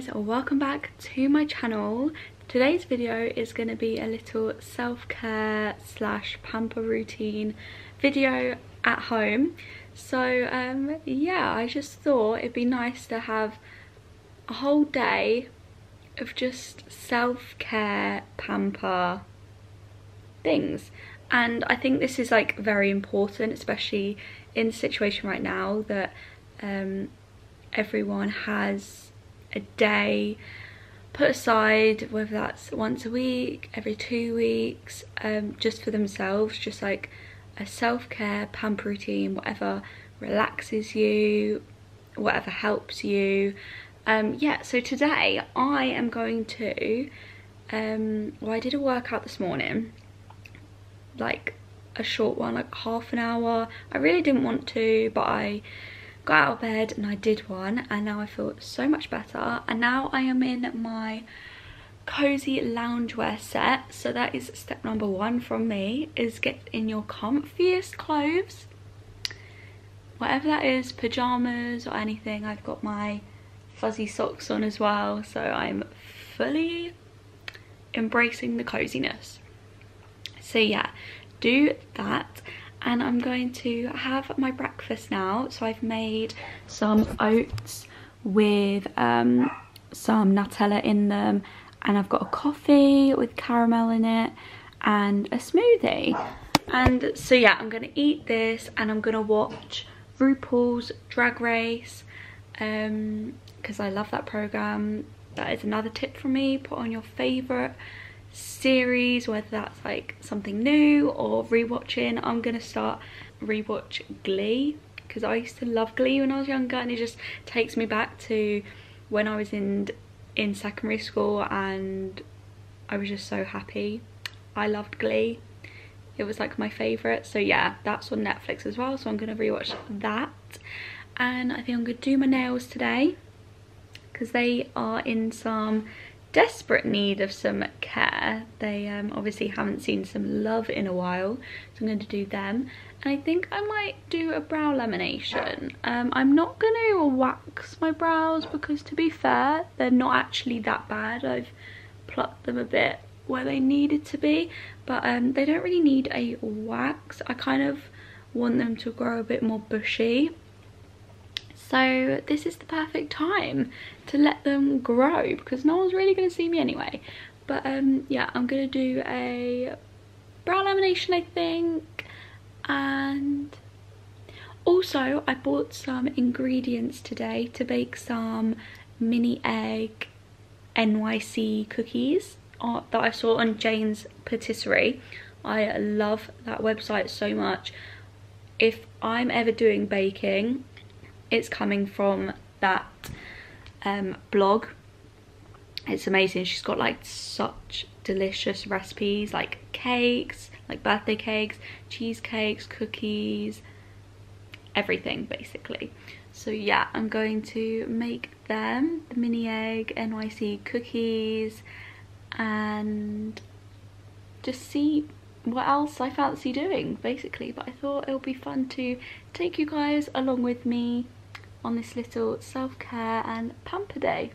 guys welcome back to my channel. Today's video is going to be a little self-care slash pamper routine video at home. So um yeah i just thought it'd be nice to have a whole day of just self-care pamper things. And i think this is like very important especially in the situation right now that um everyone has a day put aside whether that's once a week every two weeks um, just for themselves just like a self-care pamper routine whatever relaxes you whatever helps you. Um, yeah so today I am going to um, well I did a workout this morning like a short one like half an hour. I really didn't want to but I got out of bed and I did one and now I feel so much better. And now I am in my cozy loungewear set. So that is step number one from me is get in your comfiest clothes. Whatever that is pajamas or anything I've got my fuzzy socks on as well. So I'm fully embracing the coziness. So yeah do that and I'm going to have my breakfast now. So I've made some oats with um, some Nutella in them and I've got a coffee with caramel in it and a smoothie. And so yeah, I'm going to eat this and I'm going to watch RuPaul's Drag Race because um, I love that program. That is another tip from me. Put on your favourite series, whether that's like something new or rewatching. I'm gonna start rewatch Glee because I used to love Glee when I was younger and it just takes me back to when I was in in secondary school and I was just so happy. I loved Glee. It was like my favourite. So yeah, that's on Netflix as well. So I'm gonna rewatch that. And I think I'm gonna do my nails today because they are in some desperate need of some care. They um, obviously haven't seen some love in a while, so I'm going to do them. And I think I might do a brow lamination. Um, I'm not going to wax my brows because to be fair, they're not actually that bad. I've plucked them a bit where they needed to be, but um, they don't really need a wax. I kind of want them to grow a bit more bushy so this is the perfect time to let them grow because no one's really going to see me anyway. But um, yeah, I'm going to do a brow lamination I think. And also I bought some ingredients today to bake some mini egg NYC cookies uh, that I saw on Jane's Patisserie. I love that website so much. If I'm ever doing baking, it's coming from that um, blog. It's amazing. She's got like such delicious recipes like cakes like birthday cakes cheesecakes cookies everything basically. So yeah i'm going to make them the mini egg nyc cookies and just see what else i fancy doing basically. But i thought it would be fun to take you guys along with me on this little self-care and pamper day.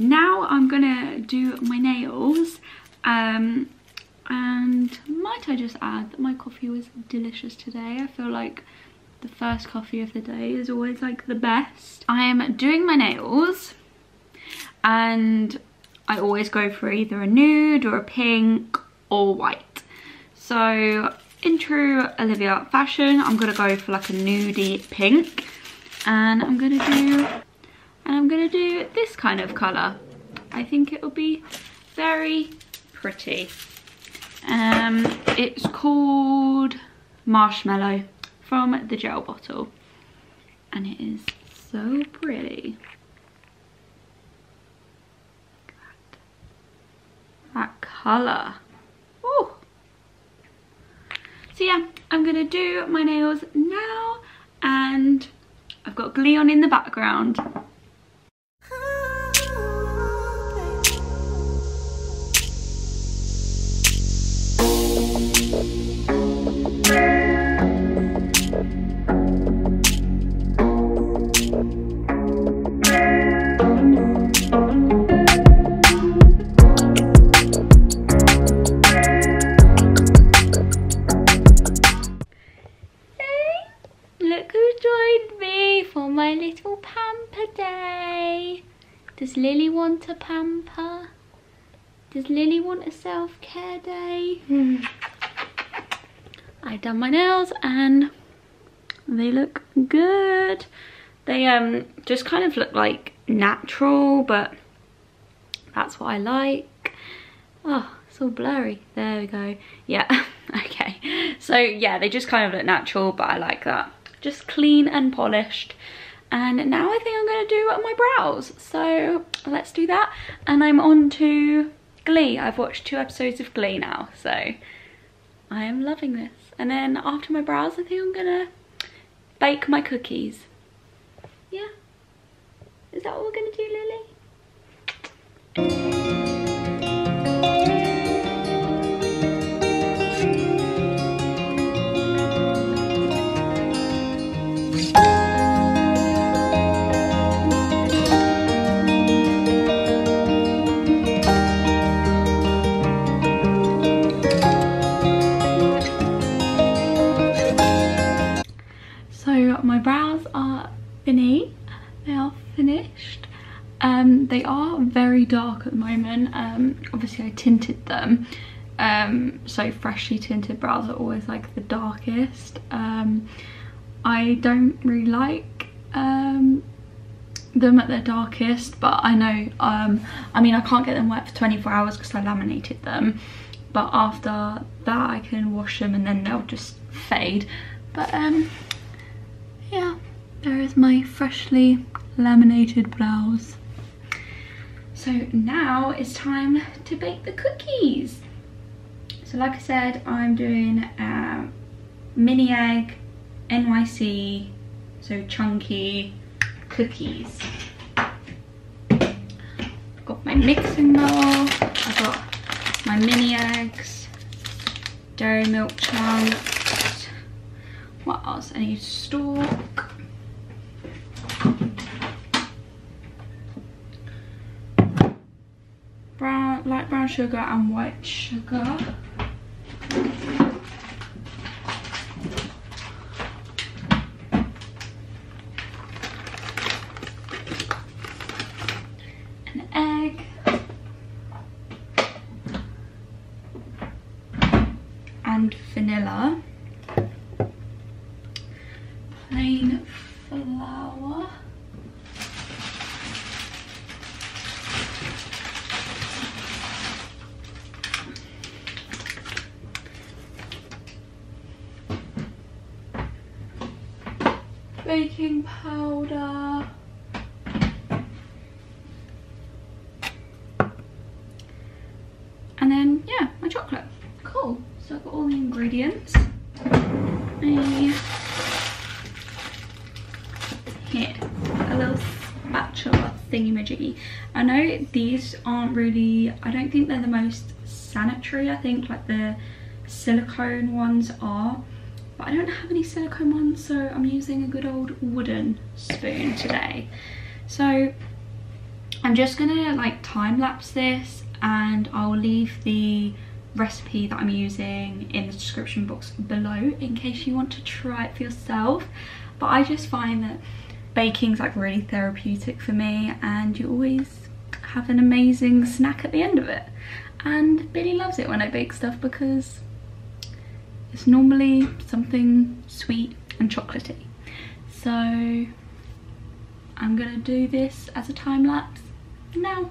Now I'm gonna do my nails um, and might I just add that my coffee was delicious today. I feel like the first coffee of the day is always like the best. I am doing my nails and I always go for either a nude or a pink or white. So in true Olivia fashion, I'm gonna go for like a nudie pink and I'm gonna do, and I'm gonna do this kind of color. I think it will be very pretty. Um, it's called Marshmallow from the gel bottle and it is so pretty. That colour. So yeah, I'm gonna do my nails now and I've got Glee on in the background. Self-care day? Mm. I've done my nails and they look good. They um just kind of look like natural, but that's what I like. Oh, it's all blurry. There we go. Yeah, okay. So yeah, they just kind of look natural, but I like that. Just clean and polished. And now I think I'm gonna do my brows. So let's do that. And I'm on to Glee. I've watched two episodes of Glee now, so I am loving this. And then after my brows, I think I'm gonna bake my cookies. Yeah. Is that what we're gonna do, Lily? Um, they are very dark at the moment. Um, obviously I tinted them. Um, so freshly tinted brows are always like the darkest. Um, I don't really like um, them at their darkest, but I know, um, I mean I can't get them wet for 24 hours because I laminated them. But after that I can wash them and then they'll just fade. But yeah, there is my freshly laminated blouse. So now it's time to bake the cookies. So like I said, I'm doing um, mini egg, NYC, so chunky cookies. Got my mixing bowl, I've got my mini eggs, dairy milk chunks, what else I need to Brown sugar and white sugar. An egg. And vanilla. baking powder. And then, yeah, my chocolate. Cool. So I've got all the ingredients. A here, a little spatula thingy majiggy. I know these aren't really, I don't think they're the most sanitary. I think like the silicone ones are but I don't have any silicone ones so I'm using a good old wooden spoon today. So I'm just gonna like time lapse this and I'll leave the recipe that I'm using in the description box below in case you want to try it for yourself. But I just find that baking's like really therapeutic for me and you always have an amazing snack at the end of it. And Billy loves it when I bake stuff because it's normally something sweet and chocolatey. So I'm gonna do this as a time lapse now.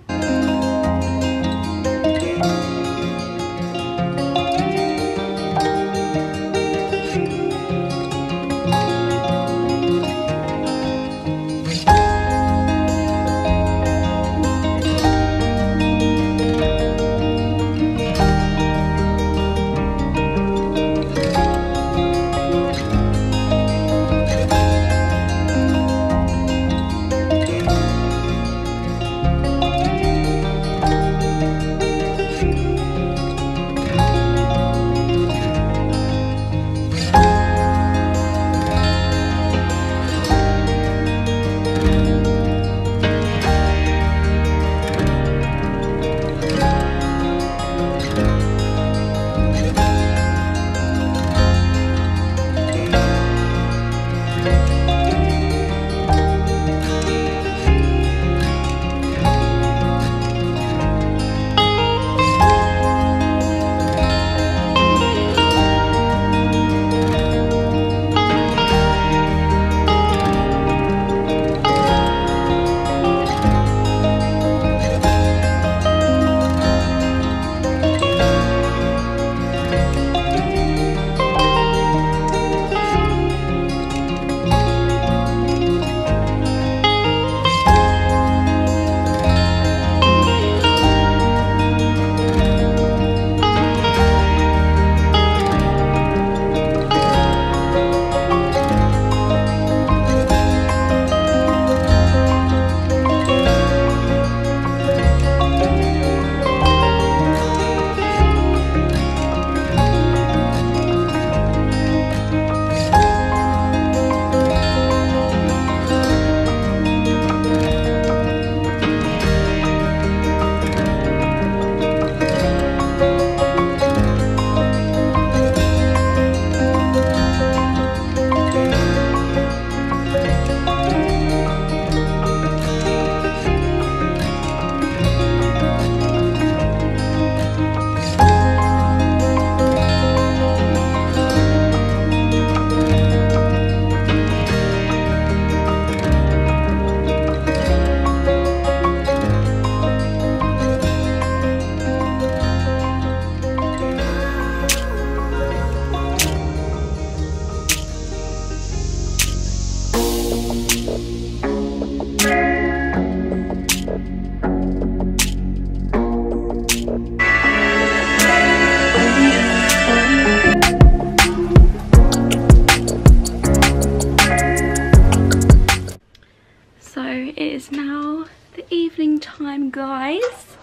Guys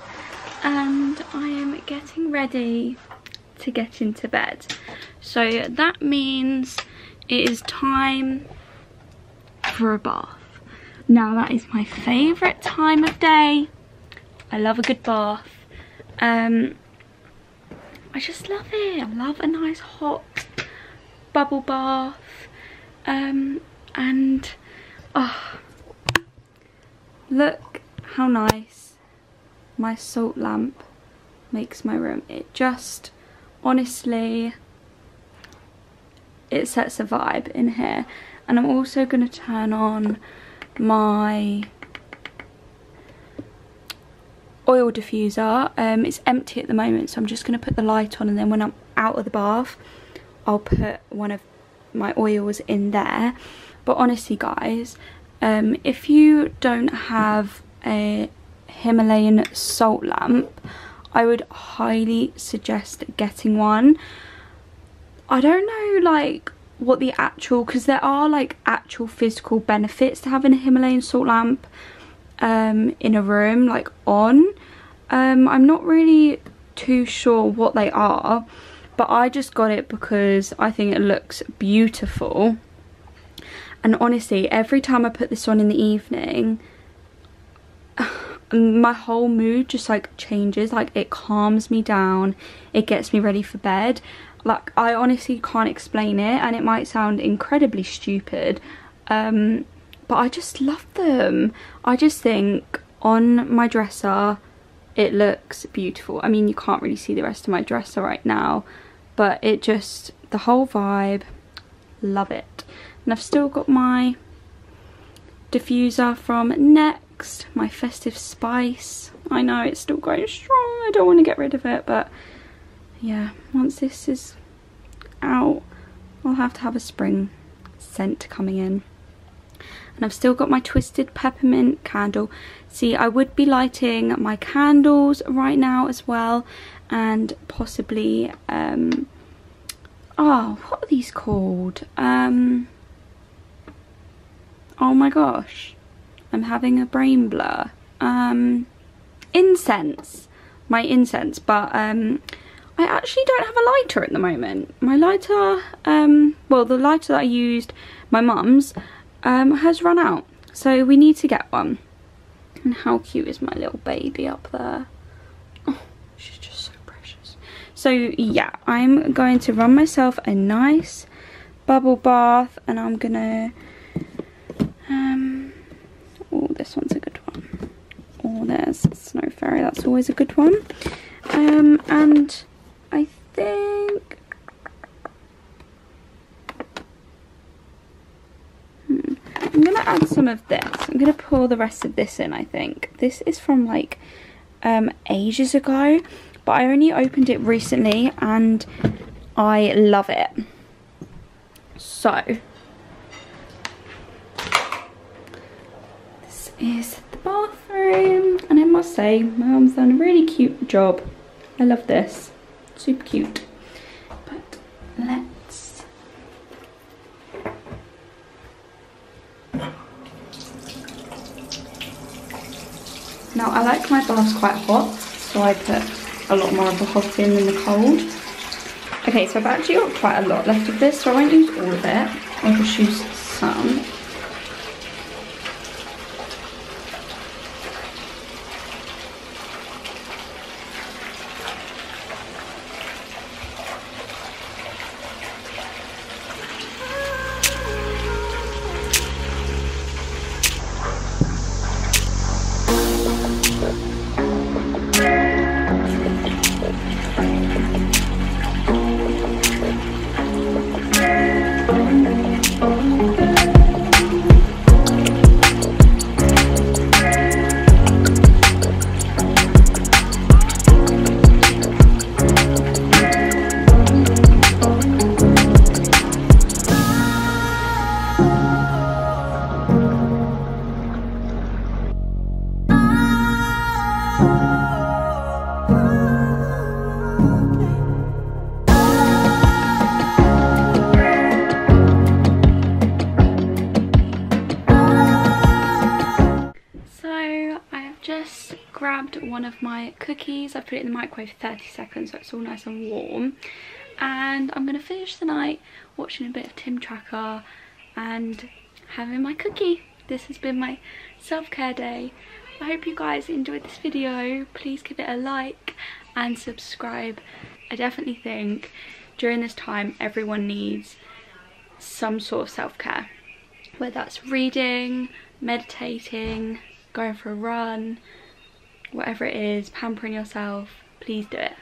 and I am getting ready to get into bed. So that means it is time for a bath. Now that is my favourite time of day. I love a good bath. Um, I just love it. I love a nice hot bubble bath. Um, and, oh, look how nice my salt lamp makes my room. It just, honestly, it sets a vibe in here. And I'm also going to turn on my oil diffuser. Um, it's empty at the moment, so I'm just going to put the light on and then when I'm out of the bath, I'll put one of my oils in there. But honestly, guys, um, if you don't have a Himalayan salt lamp, I would highly suggest getting one. I don't know, like, what the actual, because there are, like, actual physical benefits to having a Himalayan salt lamp um, in a room, like, on. Um, I'm not really too sure what they are, but I just got it because I think it looks beautiful. And honestly, every time I put this on in the evening, my whole mood just like changes. Like it calms me down. It gets me ready for bed. Like I honestly can't explain it and it might sound incredibly stupid um, but I just love them. I just think on my dresser it looks beautiful. I mean you can't really see the rest of my dresser right now but it just the whole vibe love it and I've still got my diffuser from Next my festive spice. I know it's still going strong. I don't want to get rid of it but yeah once this is out I'll have to have a spring scent coming in. And I've still got my twisted peppermint candle. See I would be lighting my candles right now as well and possibly um oh what are these called? Um oh my gosh I'm having a brain blur um incense my incense but um I actually don't have a lighter at the moment. My lighter, um, well the lighter that I used, my mum's, um, has run out. So we need to get one. And how cute is my little baby up there? Oh, she's just so precious. So yeah, I'm going to run myself a nice bubble bath and I'm gonna, this one's a good one. Oh there's Snow Fairy, that's always a good one. Um, and I think... Hmm. I'm going to add some of this. I'm going to pour the rest of this in, I think. This is from like um, ages ago, but I only opened it recently and I love it. So, is the bathroom and I must say my mum's done a really cute job. I love this super cute. But let's Now I like my baths quite hot, so I put a lot more of the hot in than the cold. Okay, so I've actually got quite a lot left of this, so I won't use all of it. I'll just use some. Of my cookies. I put it in the microwave for 30 seconds so it's all nice and warm. And I'm going to finish the night watching a bit of Tim Tracker and having my cookie. This has been my self-care day. I hope you guys enjoyed this video. Please give it a like and subscribe. I definitely think during this time everyone needs some sort of self-care. Whether that's reading, meditating, going for a run, whatever it is, pampering yourself, please do it.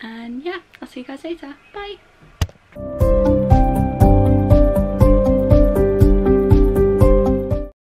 And yeah, I'll see you guys later. Bye.